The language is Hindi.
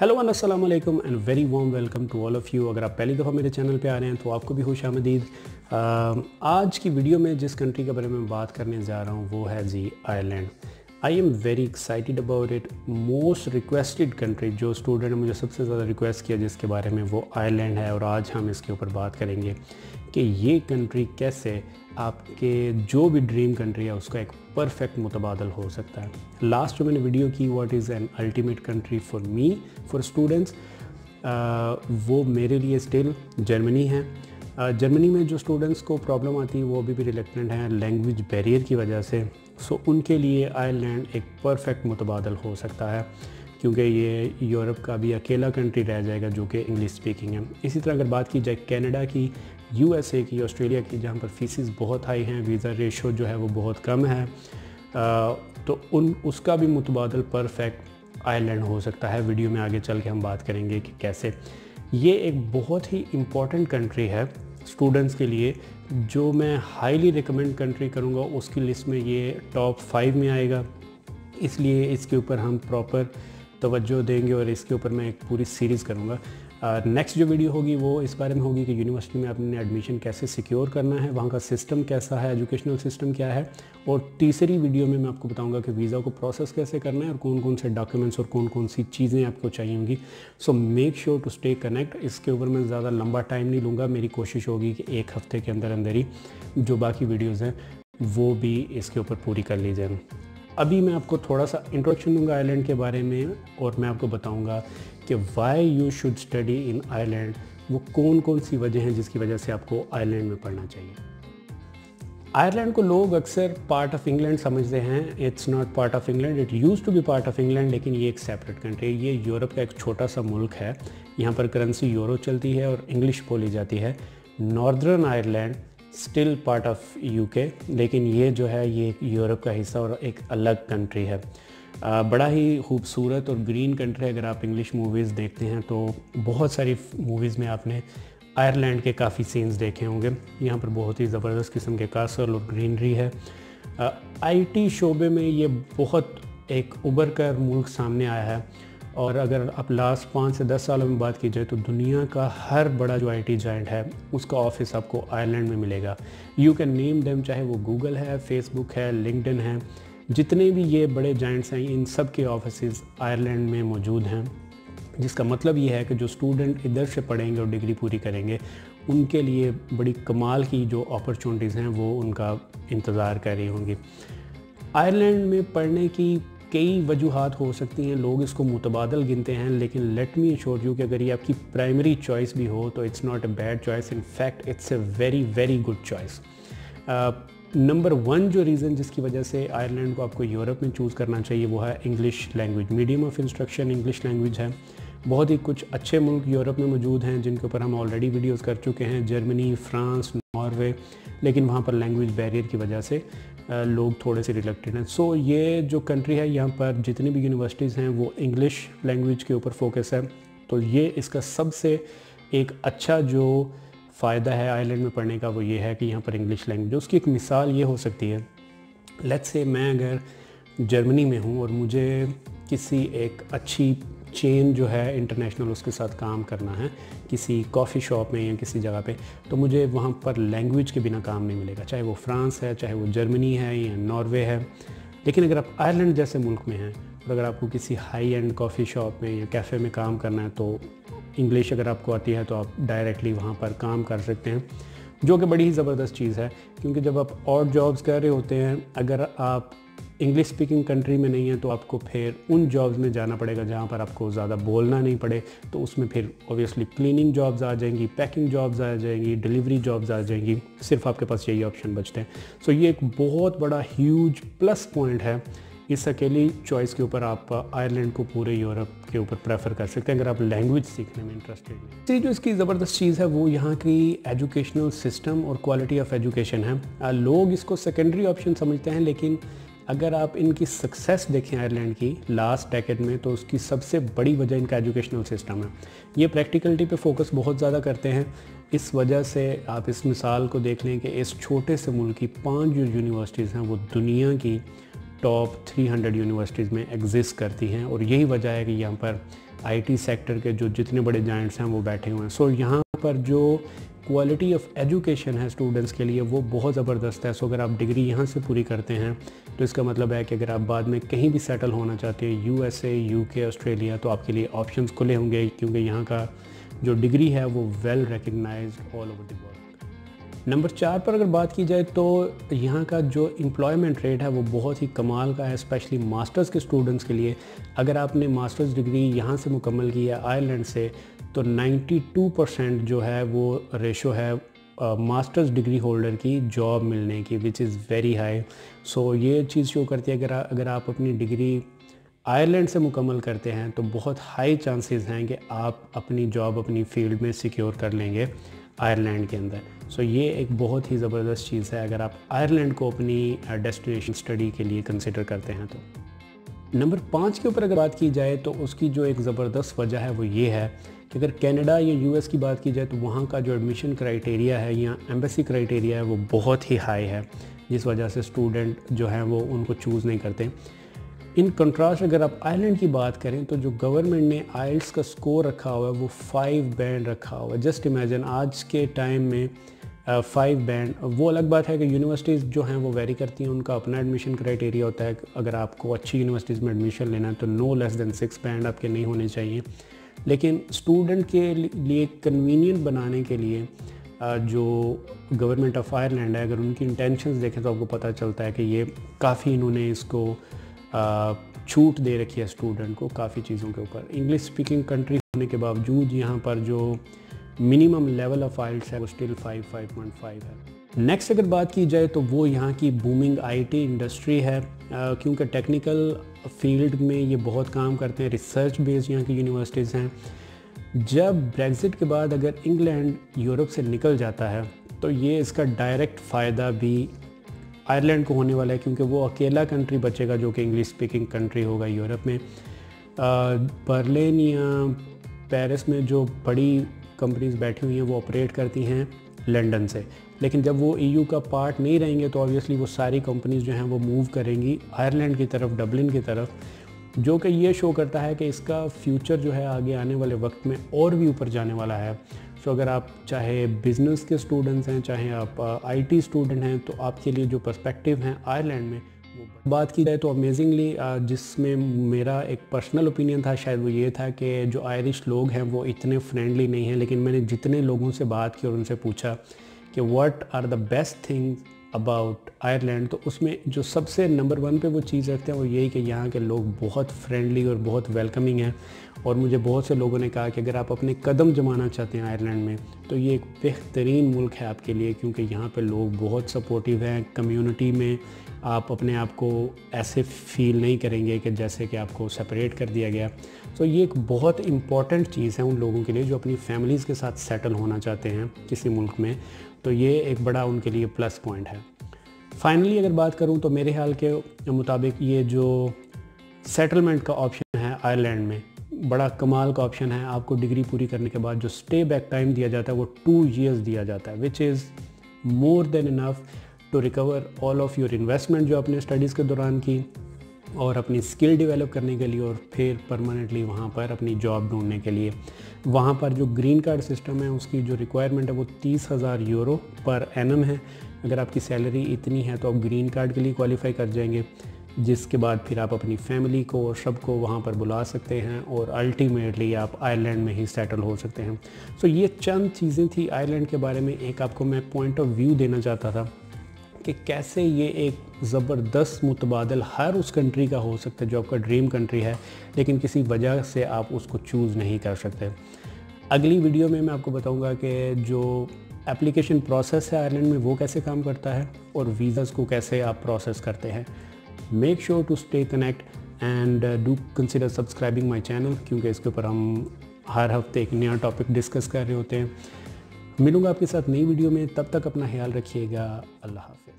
हेलो वन अस्सलाम वालेकुम and very warm welcome to all of you अगर आप पहली दफ़ा मेरे चैनल पे आ रहे हैं तो आपको भी खुश आमदीद। आज की वीडियो में जिस कंट्री के बारे में बात करने जा रहा हूँ, वो है जी Ireland I am very excited about it most requested country जो स्टूडेंट ने मुझे सबसे ज़्यादा रिक्वेस्ट किया जिसके बारे में वो आयरलैंड है और आज हम इसके ऊपर बात करेंगे। कि ये कंट्री कैसे आपके जो भी ड्रीम कंट्री है उसका एक परफेक्ट मुतबादल हो सकता है। लास्ट जो मैंने वीडियो की what is an ultimate country for me for students वो मेरे लिए स्टिल जर्मनी है। जर्मनी में जो स्टूडेंट्स को प्रॉब्लम आती है वो अभी भी रिलेक्टेंट हैं लैंग्वेज बैरियर की वजह से। सो so, उनके लिए आयरलैंड एक परफेक्ट मुतबादल हो सकता है क्योंकि ये यूरोप का भी अकेला कंट्री रह जाएगा जो कि इंग्लिश स्पीकिंग है। इसी तरह अगर बात की जाए कनाडा की यूएसए की ऑस्ट्रेलिया की जहाँ पर फीसिस बहुत हाई हैं वीज़ा रेशो जो है वो बहुत कम है आ, तो उन उसका भी मुतबादल परफेक्ट आयरलैंड हो सकता है। वीडियो में आगे चल के हम बात करेंगे कि कैसे। ये एक बहुत ही इंपॉर्टेंट कंट्री है स्टूडेंट्स के लिए जो मैं हाईली रिकमेंड कंट्री करूँगा उसकी लिस्ट में ये टॉप फाइव में आएगा। इसलिए इसके ऊपर हम प्रॉपर तवज्जो देंगे और इसके ऊपर मैं एक पूरी सीरीज़ करूँगा। नेक्स्ट जो वीडियो होगी वो इस बारे में होगी कि यूनिवर्सिटी में अपने एडमिशन कैसे सिक्योर करना है, वहाँ का सिस्टम कैसा है एजुकेशनल सिस्टम क्या है, और तीसरी वीडियो में मैं आपको बताऊँगा कि वीज़ा को प्रोसेस कैसे करना है और कौन कौन से डॉक्यूमेंट्स और कौन कौन सी चीज़ें आपको चाहिए होंगी। So make sure to stay connect इसके ऊपर मैं ज़्यादा लंबा टाइम नहीं लूँगा। मेरी कोशिश होगी कि एक हफ़्ते के अंदर अंदर ही जो बाकी वीडियोज़ हैं, वो भी इसके ऊपर पूरी कर ली जाए। अभी मैं आपको थोड़ा सा इंट्रोडक्शन दूँगा आयरलैंड के बारे में और मैं आपको बताऊँगा कि why you should study in Ireland वो कौन कौन सी वजह हैं जिसकी वजह से आपको आयरलैंड में पढ़ना चाहिए। आयरलैंड को लोग अक्सर पार्ट ऑफ़ इंग्लैंड समझते हैं। It's not part of England it used to be part of England लेकिन ये एक सेपरेट कंट्री है। ये यूरोप का एक छोटा सा मुल्क है। यहाँ पर करेंसी यूरो चलती है और इंग्लिश बोली जाती है। Northern Ireland still part of UK लेकिन ये जो है, ये यूरोप का हिस्सा और एक अलग कंट्री है। बड़ा ही खूबसूरत और ग्रीन कंट्री अगर आप इंग्लिश मूवीज़ देखते हैं तो बहुत सारी मूवीज़ में आपने आयरलैंड के काफ़ी सीन्स देखे होंगे। यहाँ पर बहुत ही ज़बरदस्त किस्म के कासल और ग्रीनरी है। आईटी शोबे में ये बहुत एक उभर कर मुल्क सामने आया है। और अगर आप लास्ट पाँच से दस सालों में बात की जाए तो दुनिया का हर बड़ा जो आईटी जॉइंट है, उसका ऑफ़िस आपको आयरलैंड में मिलेगा। यू कैन नेम देम चाहे वो गूगल है फेसबुक है लिंकडइन है, जितने भी ये बड़े जाइंट्स हैं, इन सब के ऑफ़िस आयरलैंड में मौजूद हैं। जिसका मतलब ये है कि जो स्टूडेंट इधर से पढ़ेंगे और डिग्री पूरी करेंगे, उनके लिए बड़ी कमाल की जो अपॉर्चुनिटीज़ हैं, वो उनका इंतज़ार कर रही होंगी। आयरलैंड में पढ़ने की कई वजूहत हो सकती हैं, लोग इसको मुतबादल गिनते हैं, लेकिन लेट मी श्योर यू कि अगर ये आपकी प्राइमरी चॉइस भी हो तो it's not a bad choice in fact it's a very very good choice number one जो रीज़न जिसकी वजह से आयरलैंड को आपको यूरोप में चूज़ करना चाहिए, वो है English language medium of instruction English language है. बहुत ही कुछ अच्छे मुल्क यूरोप में मौजूद हैं, जिनके ऊपर हम ऑलरेडी वीडियोस कर चुके हैं. जर्मनी फ्रांस नॉर्वे लेकिन वहाँ पर लैंग्वेज बैरियर की वजह से लोग थोड़े से रिलेक्टेड हैं। सो ये जो कंट्री है, यहाँ पर जितनी भी यूनिवर्सिटीज़ हैं, वो इंग्लिश लैंग्वेज के ऊपर फोकस है। तो ये इसका सबसे एक अच्छा जो फ़ायदा है आयरलैंड में पढ़ने का, वो ये है कि यहाँ पर इंग्लिश लैंग्वेज उसकी एक मिसाल ये हो सकती है। लेट्स से मैं अगर जर्मनी में हूँ और मुझे किसी एक अच्छी चेन जो है इंटरनेशनल उसके साथ काम करना है, किसी कॉफ़ी शॉप में या किसी जगह पे तो मुझे वहाँ पर लैंग्वेज के बिना काम नहीं मिलेगा। चाहे वो फ्रांस है, चाहे वो जर्मनी है या नॉर्वे है। लेकिन अगर आप आयरलैंड जैसे मुल्क में हैं, और अगर आपको किसी हाई एंड कॉफ़ी शॉप में या कैफ़े में काम करना है तो इंग्लिश अगर आपको आती है तो आप डायरेक्टली वहाँ पर काम कर सकते हैं। जो कि बड़ी ही ज़बरदस्त चीज़ है, क्योंकि जब आप और जॉब्स कर रहे होते हैं, अगर आप इंग्लिश स्पीकिंग कंट्री में नहीं है तो आपको फिर उन जॉब्स में जाना पड़ेगा जहाँ पर आपको ज़्यादा बोलना नहीं पड़े। तो उसमें फिर ऑब्वियसली क्लीनिंग जॉब्स आ जाएँगी पैकिंग जॉब्स आ जाएँगी डिलीवरी जॉब्स आ जाएँगी। सिर्फ़ आपके पास यही ऑप्शन बचते हैं। सो so ये एक बहुत बड़ा ह्यूज प्लस पॉइंट है। इस अकेली चॉइस के ऊपर आप आयरलैंड को पूरे यूरोप के ऊपर प्रेफर कर सकते हैं, अगर आप लैंग्वेज सीखने में इंटरेस्टेड हैं। तीसरी जो इसकी ज़बरदस्त चीज़ है, वो यहाँ की एजुकेशनल सिस्टम और क्वालिटी ऑफ़ एजुकेशन है। लोग इसको सेकेंडरी ऑप्शन समझते हैं, लेकिन अगर आप इनकी सक्सेस देखें आयरलैंड की लास्ट डेकेड में तो उसकी सबसे बड़ी वजह इनका एजुकेशनल सिस्टम है। ये प्रैक्टिकलिटी पे फोकस बहुत ज़्यादा करते हैं। इस वजह से आप इस मिसाल को देख लें कि इस छोटे से मुल्क की पाँच जो यूनिवर्सिटीज़ हैं, वो दुनिया की टॉप 300 यूनिवर्सिटीज़ में एग्जिस्ट करती हैं। और यही वजह है कि यहाँ पर आईटी सेक्टर के जो जितने बड़े जाइंट्स हैं, वो बैठे हुए हैं। सो यहाँ पर जो क्वालिटी ऑफ़ एजुकेशन है स्टूडेंट्स के लिए, वो बहुत ज़बरदस्त है। सो अगर आप डिग्री यहाँ से पूरी करते हैं तो इसका मतलब है कि अगर आप बाद में कहीं भी सेटल होना चाहते हैं U S A U K Australia तो आपके लिए ऑप्शन खुले होंगे, क्योंकि यहाँ का जो डिग्री है, वो well recognise all over the world number चार पर अगर बात की जाए तो यहाँ का जो एम्प्लॉयमेंट रेट है वो बहुत ही कमाल का है स्पेशली मास्टर्स के स्टूडेंट्स के लिए। अगर आपने मास्टर्स डिग्री यहाँ से मुकम्मल की है आयरलैंड से तो 92 परसेंट जो है वो रेशो है मास्टर्स डिग्री होल्डर की जॉब मिलने की which is very high so ये चीज़ शो करती है, अगर अगर आप अपनी डिग्री आयरलैंड से मुकम्मल करते हैं तो बहुत हाई चांसेस हैं कि आप अपनी जॉब अपनी फ़ील्ड में सिक्योर कर लेंगे। आयरलैंड के अंदर। सो ये एक बहुत ही ज़बरदस्त चीज़ है, अगर आप आयरलैंड को अपनी डेस्टिनेशन स्टडी के लिए कंसिडर करते हैं तो। नंबर पाँच के ऊपर अगर बात की जाए तो उसकी जो एक ज़बरदस्त वजह है वो ये है कि अगर कनाडा या यूएस की बात की जाए तो वहाँ का जो एडमिशन क्राइटेरिया है या एम्बेसी क्राइटेरिया है वो बहुत ही हाई है, जिस वजह से स्टूडेंट जो हैं वो उनको चूज़ नहीं करते। इन कंट्रास्ट अगर आप आइलैंड की बात करें तो जो गवर्नमेंट ने आइल्स का स्कोर रखा हुआ है वो फाइव बैंड रखा हुआ है। जस्ट इमेजिन आज के टाइम में फाइव uh, बैंड वो अलग बात है कि यूनिवर्सिटीज़ जो हैं वो वेरी करती हैं। उनका अपना एडमिशन क्राइटेरिया होता है। अगर आपको अच्छी यूनिवर्सिटीज़ में एडमिशन लेना है तो no less than six band आपके नहीं होने चाहिए। लेकिन स्टूडेंट के लिए कन्वीनियंट बनाने के लिए जो गवर्नमेंट ऑफ़ आयरलैंड है अगर उनकी इंटेंशंस देखें तो आपको पता चलता है कि ये काफ़ी इन्होंने इसको छूट दे रखी है स्टूडेंट को काफ़ी चीज़ों के ऊपर। इंग्लिश स्पीकिंग कंट्री होने के बावजूद यहाँ पर जो मिनिमम लेवल ऑफ़ आइल्स है, वो still five five point five है। नेक्स्ट अगर बात की जाए तो वो यहाँ की बूमिंग आईटी इंडस्ट्री है। क्योंकि टेक्निकल फ़ील्ड में ये बहुत काम करते हैं रिसर्च बेस्ड यहाँ की यूनिवर्सिटीज़ हैं। जब ब्रेग्ज़िट के बाद अगर इंग्लैंड यूरोप से निकल जाता है तो ये इसका डायरेक्ट फ़ायदा भी आयरलैंड को होने वाला है, क्योंकि वो अकेला कंट्री बचेगा जो कि इंग्लिश स्पीकिंग कंट्री होगा यूरोप में। बर्लिन या पेरिस में जो बड़ी कंपनीज़ बैठी हुई हैं, वो ऑपरेट करती हैं लंदन से। लेकिन जब वो ईयू का पार्ट नहीं रहेंगे तो ऑब्वियसली वो सारी कंपनीज़ जो हैं, वो मूव करेंगी आयरलैंड की तरफ़ डबलिन की तरफ़, जो कि ये शो करता है कि इसका फ्यूचर जो है आगे आने वाले वक्त में और भी ऊपर जाने वाला है। सो अगर आप चाहे बिज़नेस के स्टूडेंट्स हैं, चाहे आप आईटी स्टूडेंट हैं तो आपके लिए जो पर्सपेक्टिव हैं आयरलैंड में बात की जाए तो अमेजिंगली जिसमें मेरा एक पर्सनल ओपिनियन था, शायद वो ये था कि जो आयरिश लोग हैं, वो इतने फ्रेंडली नहीं हैं, लेकिन मैंने जितने लोगों से बात की और उनसे पूछा कि what are the best things about Ireland तो उसमें जो सबसे नंबर वन पे वो चीज़ रखते हैं, वो यही कि यहाँ के लोग बहुत फ्रेंडली और बहुत वेलकमिंग हैं। और मुझे बहुत से लोगों ने कहा कि अगर आप अपने कदम जमाना चाहते हैं आयरलैंड में तो ये एक बेहतरीन मुल्क है आपके लिए, क्योंकि यहाँ पे लोग बहुत सपोर्टिव हैं कम्युनिटी में आप अपने आप को ऐसे फील नहीं करेंगे कि जैसे कि आपको सेपरेट कर दिया गया। तो ये एक बहुत इंपॉर्टेंट चीज़ है उन लोगों के लिए जो अपनी फैमिलीज़ के साथ सेटल होना चाहते हैं किसी मुल्क में। तो ये एक बड़ा उनके लिए प्लस पॉइंट है। फाइनली अगर बात करूँ तो मेरे ख्याल के मुताबिक ये जो सेटलमेंट का ऑप्शन है आयरलैंड में, बड़ा कमाल का ऑप्शन है। आपको डिग्री पूरी करने के बाद जो स्टे बैक टाइम दिया जाता है वो टू ईयर्स दिया जाता है which is more than enough to recover all of your investment जो आपने स्टडीज़ के दौरान की और अपनी स्किल डेवलप करने के लिए और फिर परमानेंटली वहाँ पर अपनी जॉब ढूँढने के लिए। वहाँ पर जो ग्रीन कार्ड सिस्टम है, उसकी जो रिक्वायरमेंट है, वो तीस हज़ार यूरो पर एनम है। अगर आपकी सैलरी इतनी है तो आप ग्रीन कार्ड के लिए क्वालिफाई कर जाएँगे, जिसके बाद फिर आप अपनी फैमिली को और सबको वहाँ पर बुला सकते हैं और अल्टीमेटली आप आयरलैंड में ही सेटल हो सकते हैं। सो so ये चंद चीज़ें थी आयरलैंड के बारे में। एक आपको मैं पॉइंट ऑफ़ व्यू देना चाहता था। कि कैसे ये एक ज़बरदस्त मुतबादल हर उस कंट्री का हो सकता है जो आपका ड्रीम कंट्री है, लेकिन किसी वजह से आप उसको चूज़ नहीं कर सकते। अगली वीडियो में मैं आपको बताऊँगा कि जो एप्लीकेशन प्रोसेस है आयरलैंड में, वो कैसे काम करता है और वीज़ाज़ को कैसे आप प्रोसेस करते हैं। Make sure to stay connect and do consider subscribing my channel क्योंकि इसके ऊपर हम हर हफ़्ते एक नया टॉपिक डिस्कस कर रहे होते हैं। मिलूँगा आपके साथ नई वीडियो में, तब तक अपना ख्याल रखिएगा। अल्लाह हाफिज़।